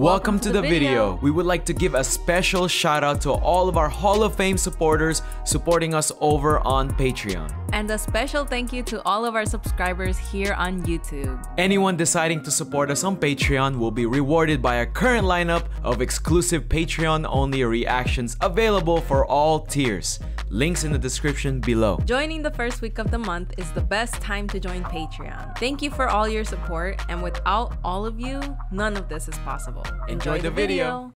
Welcome to the video. We would like to give a special shout out to all of our Hall of Fame supporters supporting us over on Patreon. And a special thank you to all of our subscribers here on YouTube. Anyone deciding to support us on Patreon will be rewarded by a current lineup of exclusive Patreon only reactions available for all tiers. Links in the description below. Joining the first week of the month is the best time to join Patreon. Thank you for all your support, and without all of you, none of this is possible. Enjoy the video.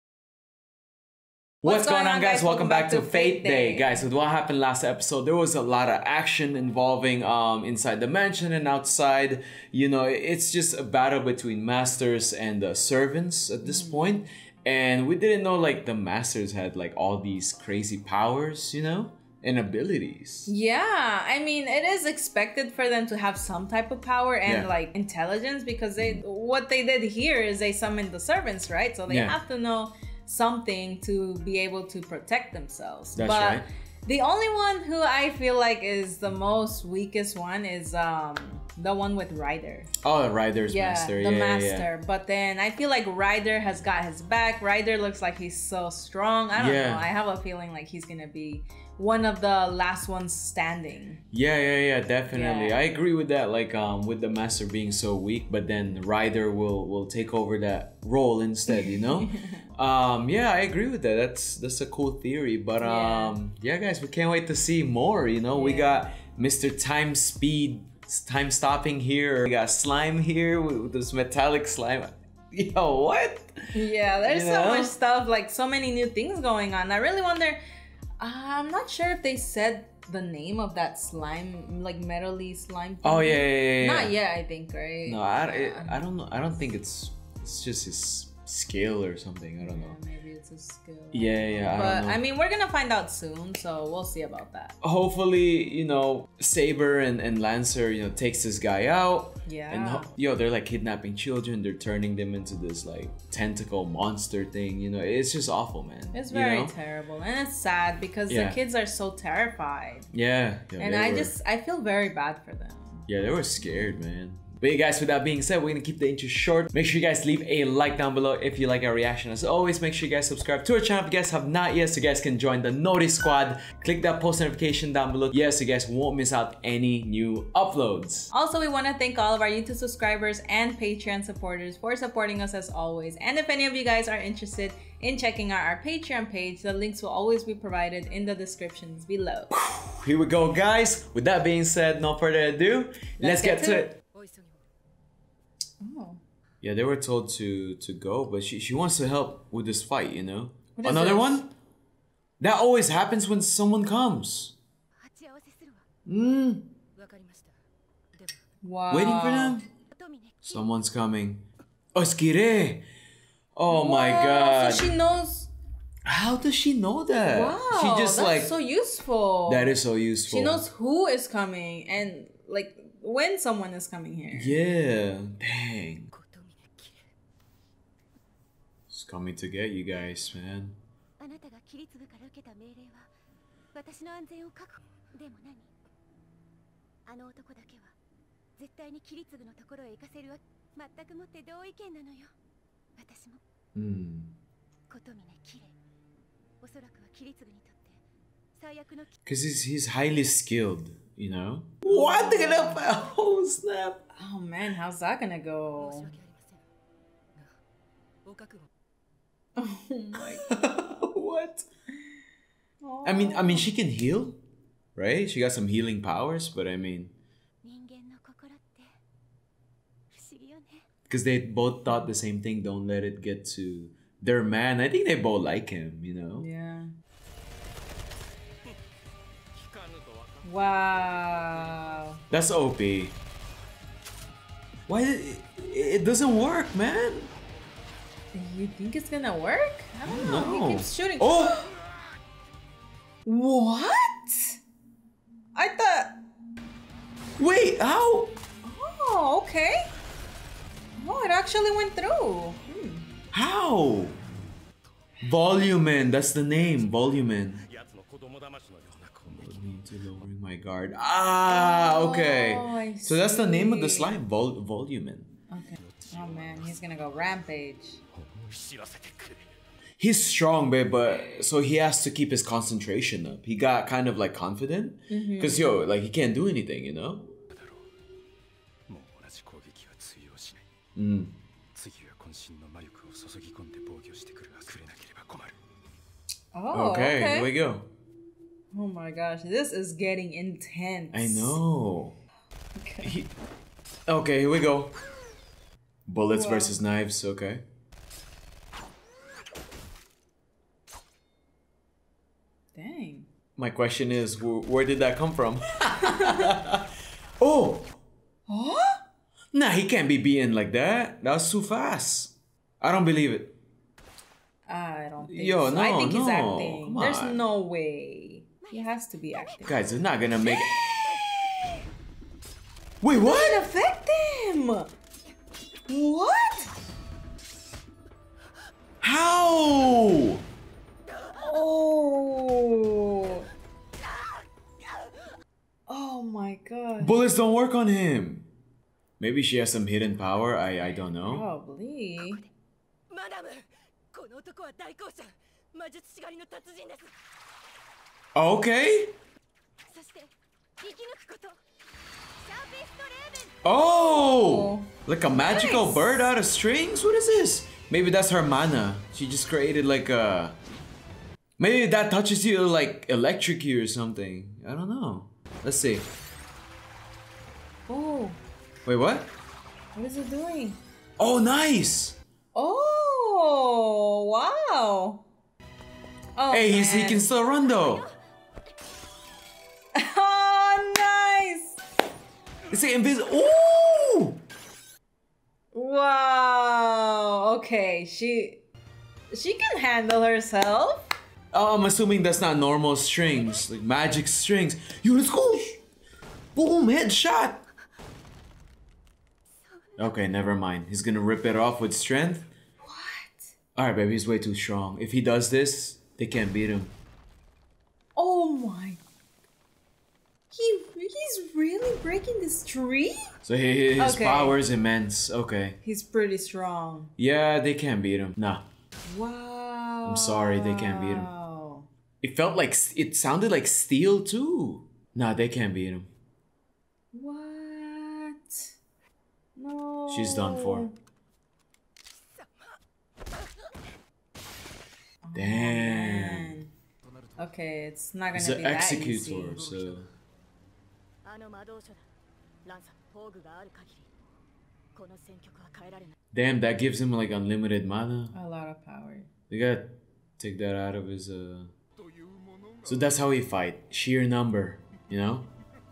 What's, going on guys? Welcome back to Fate Day. Guys, with what happened last episode, there was a lot of action involving um inside the mansion and outside. You know, it's just a battle between masters and the servants at this point. And we didn't know like the masters had like all these crazy powers, you know? And abilities. Yeah, I mean, it is expected for them to have some type of power and Yeah. like intelligence because they what they did here is they summoned the servants, right? So they Yeah. have to know something to be able to protect themselves. That's but right. The only one who I feel like is the most weakest one is um the one with Rider. Oh, the Rider's Yeah, master. the yeah, master. yeah. But then I feel like Rider has got his back. Rider looks like he's so strong. I don't know. I have a feeling like he's gonna be one of the last ones standing. Yeah, yeah, yeah, definitely. Yeah. I agree with that. Like, um, with the master being so weak, but then Rider will will take over that role instead. You know. um, yeah, I agree with that. That's that's a cool theory. But Yeah. um, yeah, guys, we can't wait to see more. You know, we got Mr. Time Speed, time stopping here. We got slime here with, this metallic slime. Yo, what? Yeah, there's You so much stuff, like so many new things going on. I really wonder. I'm not sure if they said the name of that slime, like metally slime. Oh, thing. Oh yeah, yeah, yeah. yeah. Not yet, I think, right? No, I. I, uh, I don't know. I don't think it's it's just his skill or something. I don't know. Yeah, maybe it's a skill. Yeah, yeah. I But don't know. I mean, we're gonna find out soon, so we'll see about that. hopefully, you know, Saber and, and Lancer, you know, takes this guy out. Yeah. And yo, they're like kidnapping children. They're turning them into this like tentacle monster thing. You know, it's just awful, man. It's you very know? terrible and it's sad because Yeah. the kids are so terrified. yeah. yeah, and I were- just I feel very bad for them. yeah, they were scared, man. But yeah, guys, with that being said, we're gonna keep the intro short. Make sure you guys leave a like down below if you like our reaction. As always, make sure you guys subscribe to our channel if you guys have not yet, so you guys can join the Notice Squad. Click that post notification down below. Yes, so you guys won't miss out any new uploads. Also, we want to thank all of our YouTube subscribers and Patreon supporters for supporting us as always. And if any of you guys are interested in checking out our Patreon page, the links will always be provided in the descriptions below. Here we go, guys. With that being said, no further ado, let's, get, to it. Oh. Yeah, they were told to to go, but she, she wants to help with this fight, you know? Another this? one? That always happens when someone comes. Mm. Wow. Waiting for them? Someone's coming. Oskire! Oh, oh wow. my god. So she knows. How does she know that? Wow. She just like so useful. That is so useful. She knows who is coming and like when someone is coming here. Yeah. Dang. It's coming to get you guys, man. あなたがキリツブから受けた命令は私の安全を確保でも何あの男だけは絶対にキリツブのところへ行かせるわ全くもって同意見なのよ私も Hmm. 琴峰キレおそらくはキリツブにとって Because he's, he's highly skilled, you know? What? the hell? Oh, snap. Oh, man. How's that gonna go? Oh, my what? Oh. I mean, I mean, she can heal, right? She got some healing powers, but I mean, because they both thought the same thing. Don't let it get to their man. I think they both like him, you know. Yeah. Wow. That's OP. Why? It, it doesn't work, man. You think it's gonna work? I don't know. No. He keeps shooting. Oh. What? I thought. Wait, how? Oh, okay. Oh, it actually went through. Hmm. How? Volumen, that's the name. Volumen into lowering my guard. Ah, okay. Oh, so that's the name of the slime, Vol- Volumen. Okay. Oh man, he's gonna go rampage. He's strong, babe, but so he has to keep his concentration up. He got kind of like confident, mm-hmm. because mm -hmm. yo, like he can't do anything, you know. Mm. Oh, okay, okay, here we go. Oh my gosh, this is getting intense. I know. He- okay, here we go. Bullets Wow. versus knives, okay. Dang. My question is, wh- where did that come from? oh! Huh? Nah, he can't be beaten like that. That's too fast. I don't believe it. I don't think Yo, so. I no, think he's no, acting. come There's no way. He has to be acting. Guys, they're not gonna make it. Wait, It what? affect him. What? How? Oh. Oh my god. Bullets don't work on him. Maybe she has some hidden power. I I don't know. Probably. マダムこの男は大公者魔術師狩りの達人です Okay. Oh! Like a magical nice. bird out of strings? What is this? Maybe that's her mana. She just created like a... Maybe that touches you like electric you or something. I don't know. Let's see. Oh. Wait, what? What is it doing? Oh, nice! Oh, wow! Oh, hey, he can still run though. It's like invisible. Ooh. Wow. Okay, she she can handle herself. Oh, I'm assuming that's not normal strings, like magic strings. Yo, let's go. Boom, headshot. Okay, never mind. He's gonna rip it off with strength. What? Alright, baby, he's way too strong. If he does this, they can't beat him. Oh my. He he's really breaking this tree? So he, his Okay. power is immense. Okay. He's pretty strong. Yeah, they can't beat him. Nah. Wow. I'm sorry, they can't beat him. It felt like, it sounded like steel too. Nah, they can't beat him. What? No. She's done for. Oh, Damn. Man. Okay, it's not gonna He's be an that executor, easy. so. あの Damn, that gives him like unlimited mana. A lot of power. We gotta take that out of his. uh So that's how he fight. Sheer number, you know.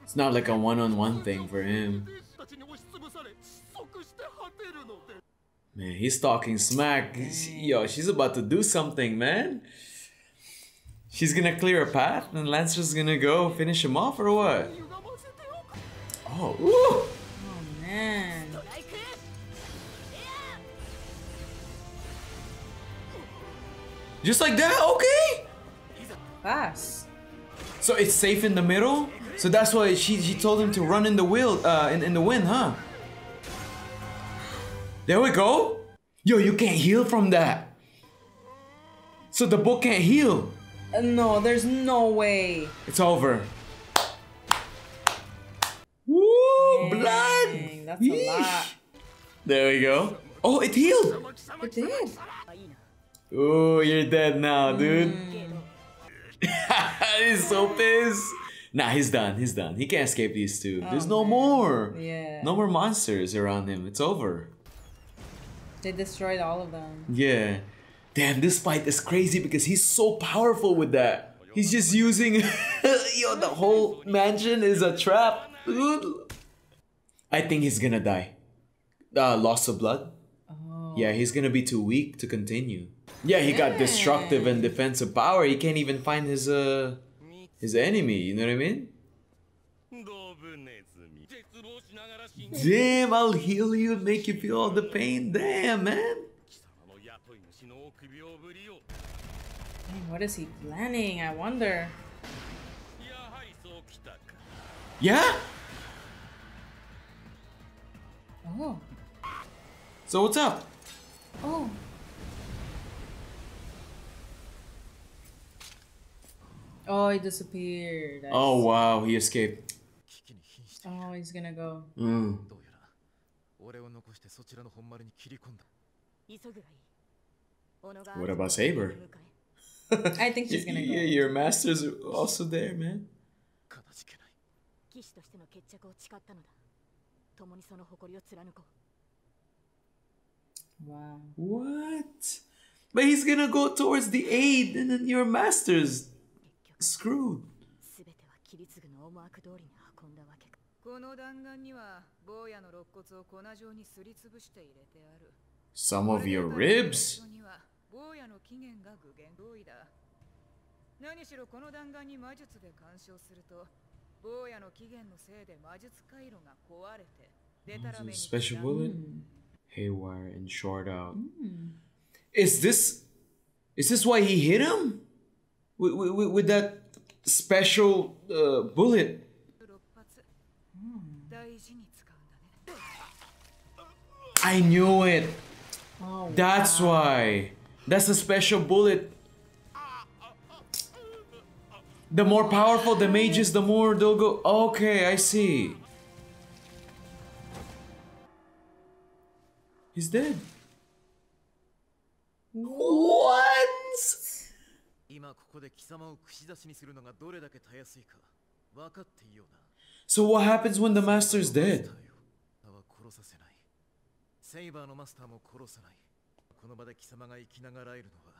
It's not like a one-on-one -on -one thing for him. Man, he's talking smack. Yo, she's about to do something, man. She's gonna clear a path and Lancer's gonna go finish him off or what? Oh. Ooh. Oh man. Just like that? Okay. Fast. So it's safe in the middle? So that's why she she told him to run in the wheel uh in, in the wind, huh? There we go. Yo, you can't heal from that. So the book can't heal. Uh, no, there's no way. It's over. That's Yeesh. a lot. There we go. Oh, it healed! It did. Oh, you're dead now, mm. dude. Mm. he's so pissed. Nah, he's done. He's done. He can't escape these two. Oh, There's no man. more. Yeah. No more monsters around him. It's over. They destroyed all of them. Yeah. Damn, this fight is crazy because he's so powerful with that. He's just using... Yo, the whole mansion is a trap, dude. I think he's gonna die. Uh, loss of blood. Oh. Yeah, he's gonna be too weak to continue. Yeah, he got destructive and defensive power. He can't even find his uh his enemy. You know what I mean? Damn, I'll heal you and make you feel all the pain. Damn, man. What is he planning? I wonder. Yeah? Oh. So what's up? Oh. Oh, he disappeared. That's... Oh wow, he escaped. Oh, he's gonna go. Mm. 俺を残してそちらの本丸に切り込んだ。急ぐがいい。What about Saber? I think she's gonna go. Yeah, your master's also there, man. 共にその誇りを貫こう Wow. What? But he's gonna go towards the aid, and then your masters 結局 screwed. 全ては切り継ぐの思惑通りに運んだわけかこの弾丸には坊やの肋骨を粉状にすりつぶして入れてある Some of your これで ribs. 場所には坊やの起源が具現同意だ何しろこの弾丸に魔術で干渉すると 坊やの起源のせいで魔術回路が壊れてデタラメに Special 刻ん bullet, haywire, and short out. Is this? Is this why he hit him? With, with, with that special uh, bullet? 6発大事に使うんだね I knew it. Oh, That's why. That's a special bullet. the more powerful the mages, the more they'll go. Okay, I see. He's dead. What? So what happens when the master is dead? 殺させない。セイバーのマスターも殺さない。この場で貴様が生きながらえるのは、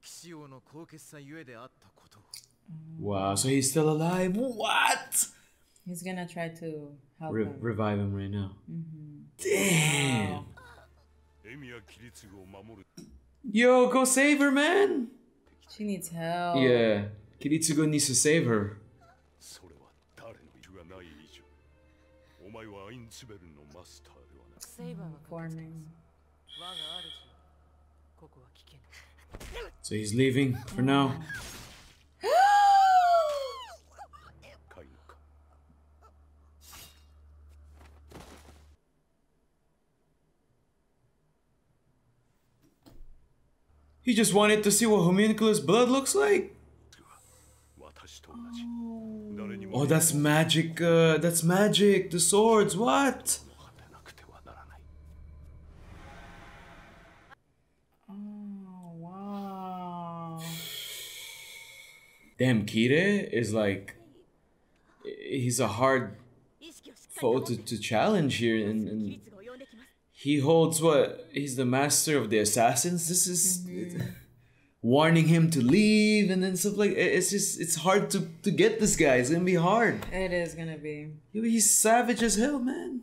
騎士王の高潔さゆえであったことを。Wow, so he's still alive. What? He's gonna try to help Re- him. Revive him right now. Mm-hmm. Damn. Yo, go save her, man. She needs help. Yeah, Kiritsugu needs to save her. Informing. So he's leaving for now. Mm-hmm. He just wanted to see what homunculus blood looks like. Oh, that's magic. Uh, that's magic. The swords. What? Oh, wow. Damn, Kirei is like, he's a hard foe to, to challenge here, and he holds what? He's the master of the assassins. This is mm-hmm. warning him to leave and then stuff like it's just it's hard to to get this guy. It's gonna be hard. It is gonna be. He's savage as hell man.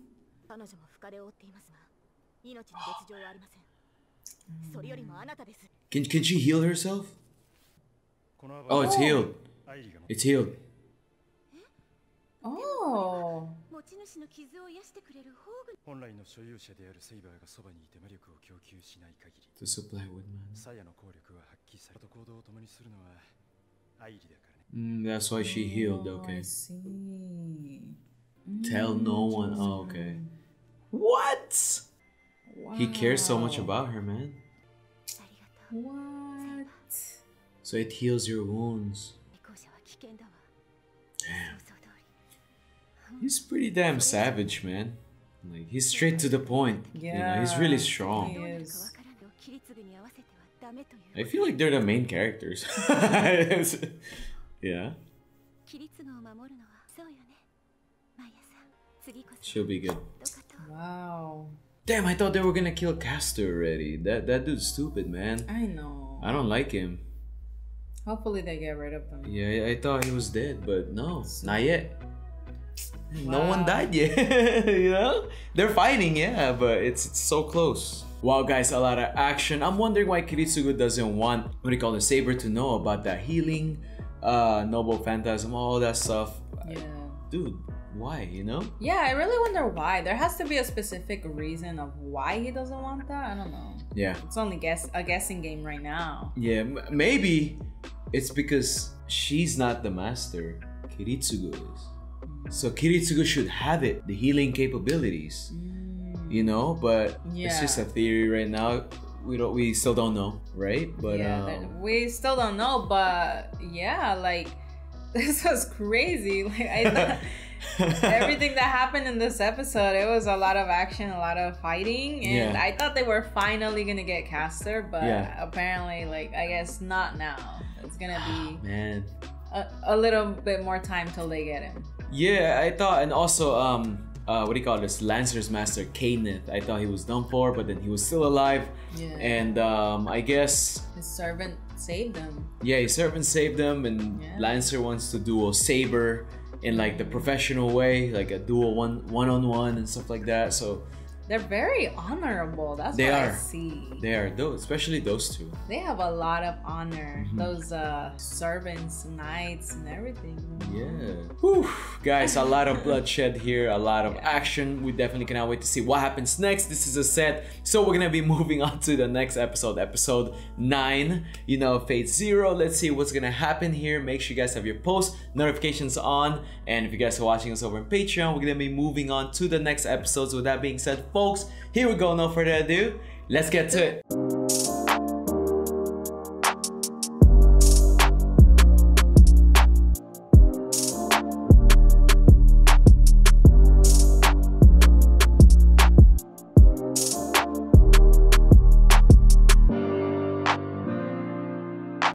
Can, can she heal herself? Oh it's healed. It's healed. Oh. 持ち主の傷を癒してくれる宝具本来の所有者であるセイバーがそばにいて魔力を供給しない限り To supply Woodman. サヤの効力は発揮されと行動を共にするのはアイリだからね Mm, that's why she healed. Oh, I Okay. see. Tell no one. Oh, okay. What? He cares so much about her, man. ありがとう What? So it heals your wounds. 対向者は危険だわ Damn. he's pretty damn savage, man. Like he's straight to the point. Yeah, you know, he's really strong. He is. I feel like they're the main characters. yeah. She'll be good. Wow. Damn, I thought they were gonna kill Caster already. That that dude's stupid, man. I know. I don't like him. Hopefully they get rid of him. Yeah, I thought he was dead, but no, not yet. No one died yet. you know, they're fighting, yeah, but it's it's so close. Wow, guys, a lot of action. I'm wondering why Kiritsugu doesn't want what do you call the Saber to know about that healing, uh, noble phantasm, all that stuff. Yeah. Dude, why? You know? Yeah, I really wonder why. There has to be a specific reason of why he doesn't want that. I don't know. Yeah, It's only guess a guessing game right now. yeah. m- Maybe it's because she's not the master. Kiritsugu is. So Kiritsugu should have it, the healing capabilities. you know but it's just a theory right now we don't we still don't know, right? But yeah, um, we still don't know, but yeah, like this was crazy. Like I thought everything that happened in this episode, it was a lot of action, a lot of fighting, and Yeah. I thought they were finally gonna get Caster, but Yeah. apparently, like I guess not now. It's gonna be man. a, a little bit more time till they get him. Yeah, I thought, and also, um, uh, what do you call this? Lancer's master, Kayneth. I thought he was done for, but then he was still alive. Yeah. And um, I guess, His servant saved him. yeah, his servant saved them, and Yeah. Lancer wants to duel Saber in like the professional way, like a duel one one on one and stuff like that. So They're very honorable. That's They what I are. see. they are those, especially those two. They have a lot of honor. Mhm. Those uh servants, knights, and everything. Yeah. Whew. Guys, a lot of bloodshed here, a lot of action. We definitely cannot wait to see what happens next. This is a set. So we're gonna be moving on to the next episode, episode 9, you know, Fate Zero. Let's see what's gonna happen here. Make sure you guys have your post notifications on. And if you guys are watching us over on Patreon, we're gonna be moving on to the next episodes. With that being said, folks, here we go. No further ado. Let's get to it.